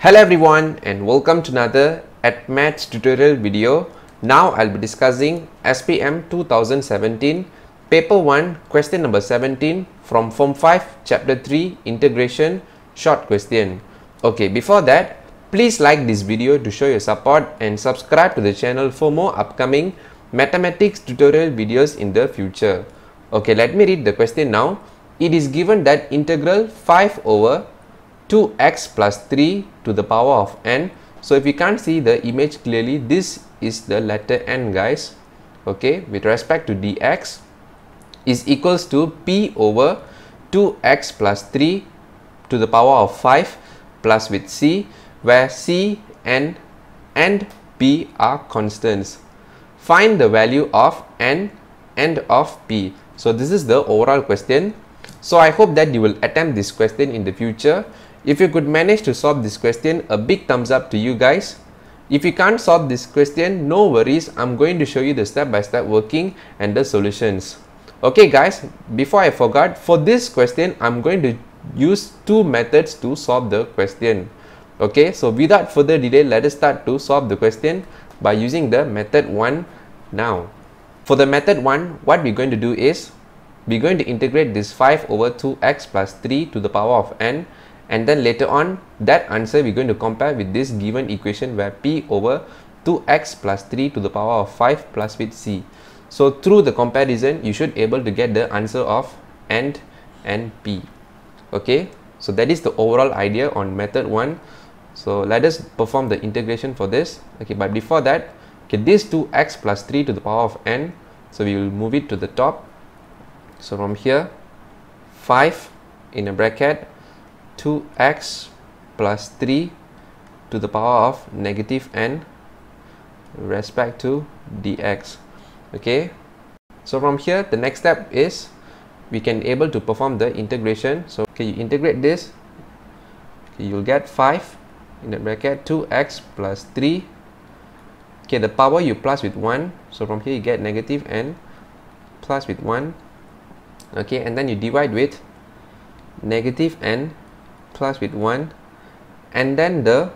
Hello everyone and welcome to another Add Maths tutorial video. Now I'll be discussing SPM 2017 Paper 1 question number 17 from Form 5 Chapter 3 Integration Short Question. Okay, before that, please like this video to show your support and subscribe to the channel for more upcoming mathematics tutorial videos in the future. Okay, let me read the question now. It is given that integral 5 over 2x plus 3 to the power of n. So if you can't see the image clearly, this is the letter n guys. Okay, with respect to dx is equals to p over 2x plus 3 to the power of 5 plus with c where c n and p are constants. Find the value of n and of p. So this is the overall question. So I hope that you will attempt this question in the future if you could manage to solve this question, a big thumbs up to you guys. If you can't solve this question, no worries. I'm going to show you the step-by-step -step working and the solutions. Okay guys, before I forgot, for this question, I'm going to use two methods to solve the question. Okay, so without further delay, let us start to solve the question by using the method 1 now. For the method 1, what we're going to do is, we're going to integrate this 5 over 2x plus 3 to the power of n and then later on that answer we're going to compare with this given equation where p over 2x plus 3 to the power of 5 plus with c. So through the comparison you should able to get the answer of n and p. Okay, so that is the overall idea on method 1. So let us perform the integration for this. Okay, but before that, okay, this 2x plus 3 to the power of n. So we will move it to the top. So from here, 5 in a bracket 2x plus 3 to the power of negative n respect to dx. Okay? So from here the next step is we can able to perform the integration. So okay you integrate this. Okay, you'll get 5 in the bracket 2x plus 3 okay the power you plus with 1 so from here you get negative n plus with 1 okay and then you divide with negative n plus with 1 and then the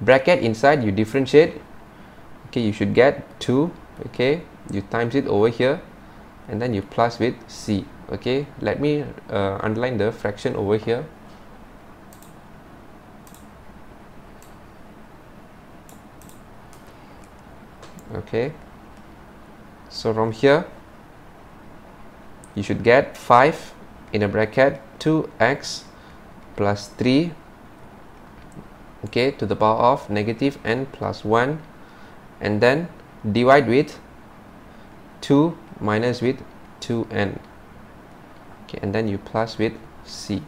bracket inside you differentiate. Okay you should get 2 okay? You times it over here. And then you plus with c okay? Let me uh, underline the fraction over here. Okay? So from here you should get 5 in a bracket 2x plus 3 okay to the power of negative n plus 1 and then divide with 2 minus with 2n okay and then you plus with c.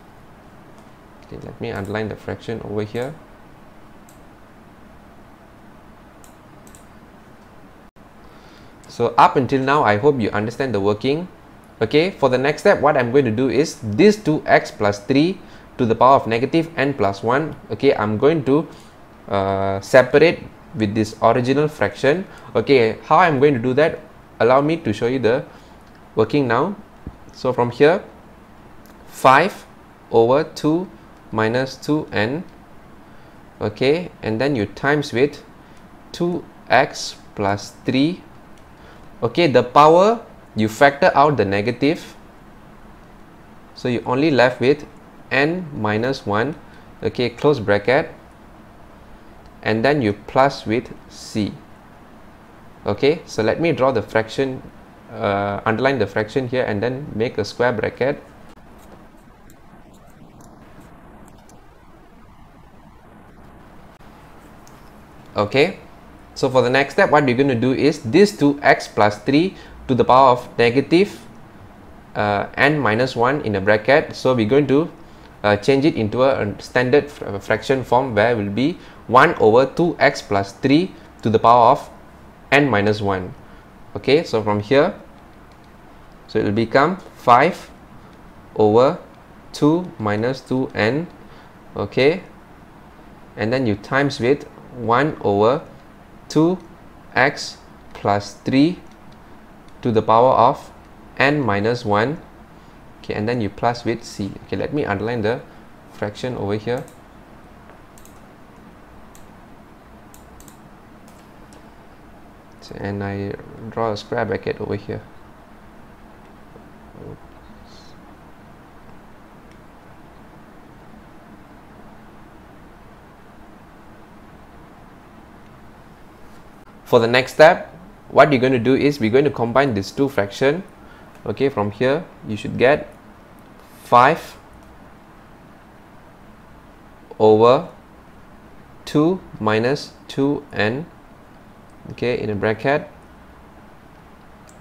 Okay let me underline the fraction over here. So up until now i hope you understand the working okay? For the next step what i'm going to do is this 2x plus 3 to the power of negative n plus 1 okay i'm going to uh, separate with this original fraction. Okay how i'm going to do that? Allow me to show you the working now. So from here 5 over 2 minus 2n okay and then you times with 2x plus 3 okay the power you factor out the negative. So you only left with n minus 1 okay close bracket and then you plus with c okay? So let me draw the fraction uh, underline the fraction here and then make a square bracket. Okay? So for the next step what we're going to do is this 2x plus 3 to the power of negative uh, n minus 1 in a bracket. So we're going to uh, change it into a, standard fr fraction form where will be 1 over 2x plus 3 to the power of n minus 1 okay so from here so it will become 5 over 2 minus 2n okay and then you times with 1 over 2x plus 3 to the power of n minus 1 okay and then you plus with c. Okay let me underline the fraction over here. So, and I draw a square bracket over here. For the next step what you're going to do is we're going to combine these two fraction okay from here. You should get 5 over 2 minus 2n okay in a bracket.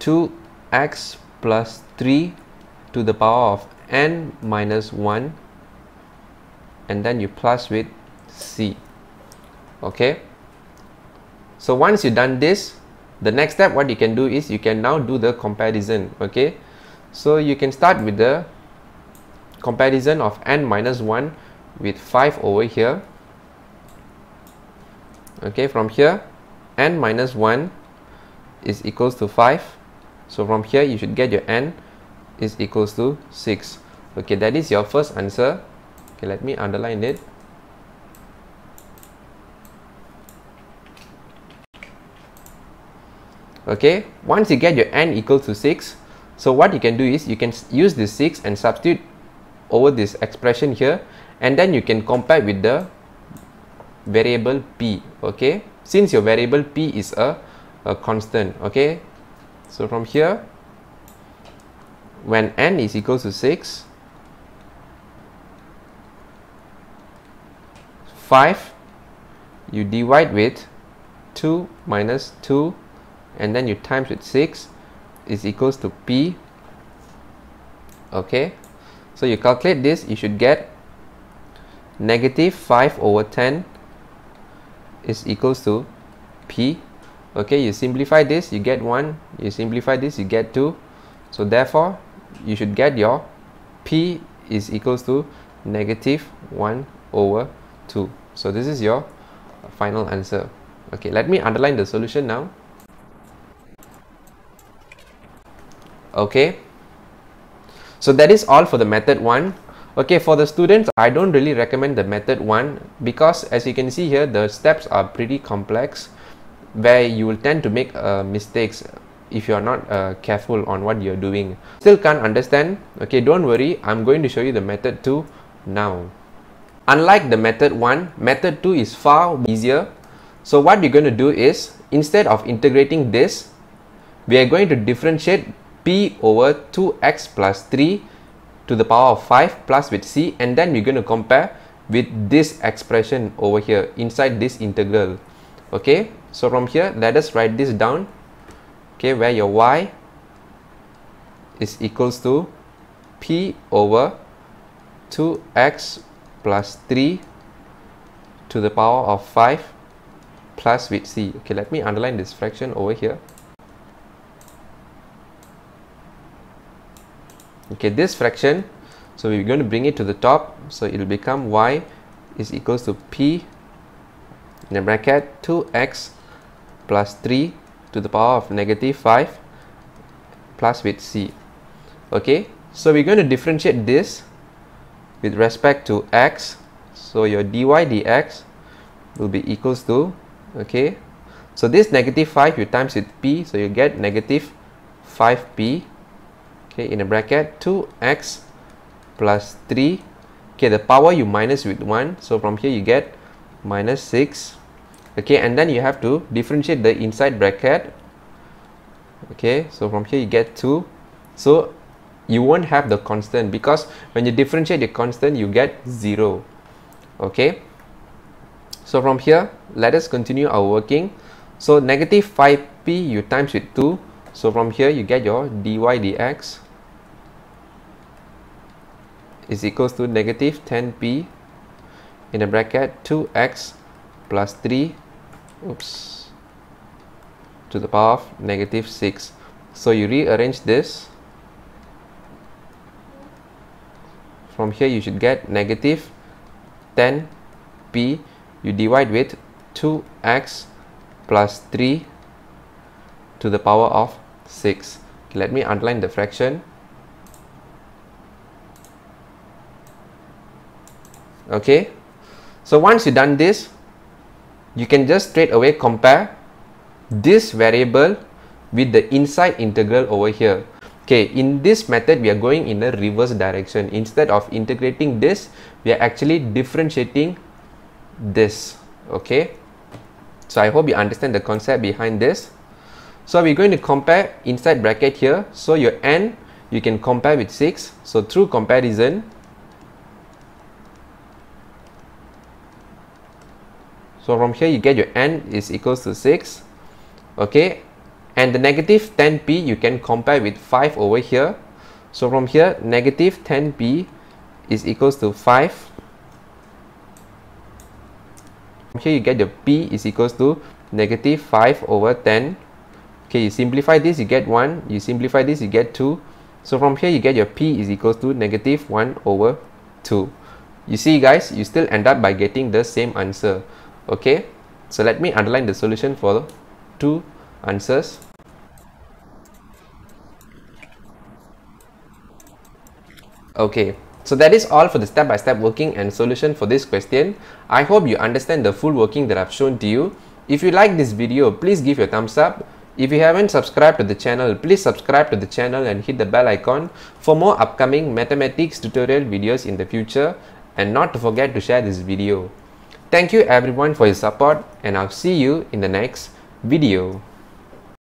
2x plus 3 to the power of n minus 1 and then you plus with c okay? So once you've done this the next step what you can do is you can now do the comparison okay? So you can start with the comparison of n minus 1 with 5 over here. Okay from here n minus 1 is equals to 5 so from here you should get your n is equals to 6 okay that is your first answer. Okay let me underline it. Okay once you get your n equal to 6 so what you can do is you can use this 6 and substitute over this expression here and then you can compare with the variable p okay? Since your variable p is a, a constant okay? So from here when n is equal to 6 5 you divide with 2 minus 2 and then you times with 6 is equals to P okay so you calculate this you should get negative 5 over 10 is equals to P. Okay you simplify this you get 1 you simplify this you get 2 so therefore you should get your P is equals to negative 1 over 2 so this is your final answer. Okay let me underline the solution now. Okay so that is all for the method 1 okay for the students i don't really recommend the method 1 because as you can see here the steps are pretty complex where you will tend to make uh, mistakes if you are not uh, careful on what you're doing. Still can't understand. Okay don't worry. I'm going to show you the method 2 now. Unlike the method 1 method 2 is far easier. So what you're going to do is instead of integrating this we are going to differentiate p over 2x plus 3 to the power of 5 plus with c and then we're going to compare with this expression over here inside this integral. Okay so from here let us write this down. Okay where your y is equals to p over 2x plus 3 to the power of 5 plus with c. Okay let me underline this fraction over here okay this fraction so we're going to bring it to the top so it will become y is equals to p in a bracket 2x plus 3 to the power of negative 5 plus with c. Okay so we're going to differentiate this with respect to x so your dy dx will be equals to okay. So this negative 5 you times with p so you get negative 5p okay in a bracket 2x plus 3 okay the power you minus with 1 so from here you get minus 6 okay and then you have to differentiate the inside bracket. Okay so from here you get 2 so you won't have the constant because when you differentiate the constant you get 0 okay? So from here let us continue our working. So negative 5p you times with 2 so from here you get your dy dx is equals to negative 10p in a bracket 2x plus 3 oops to the power of negative 6 so you rearrange this. From here you should get negative 10p you divide with 2x plus 3 to the power of 6 let me underline the fraction. Okay. So once you done this you can just straight away compare this variable with the inside integral over here. Okay in this method we are going in a reverse direction. Instead of integrating this we are actually differentiating this. Okay. So i hope you understand the concept behind this so we're going to compare inside bracket here. So your n you can compare with 6 so through comparison so from here you get your n is equals to 6 okay? And the negative 10p you can compare with 5 over here. So from here negative 10p is equals to 5 from here you get your p is equals to negative 5 over 10 okay you simplify this you get 1 you simplify this you get 2 so from here you get your p is equals to negative 1 over 2 you see guys you still end up by getting the same answer. Okay? So let me underline the solution for the two answers. Okay. So that is all for the step-by-step -step working and solution for this question. I hope you understand the full working that i've shown to you. If you like this video please give your thumbs up if you haven't subscribed to the channel please subscribe to the channel and hit the bell icon for more upcoming mathematics tutorial videos in the future. And not to forget to share this video. Thank you everyone for your support and i'll see you in the next video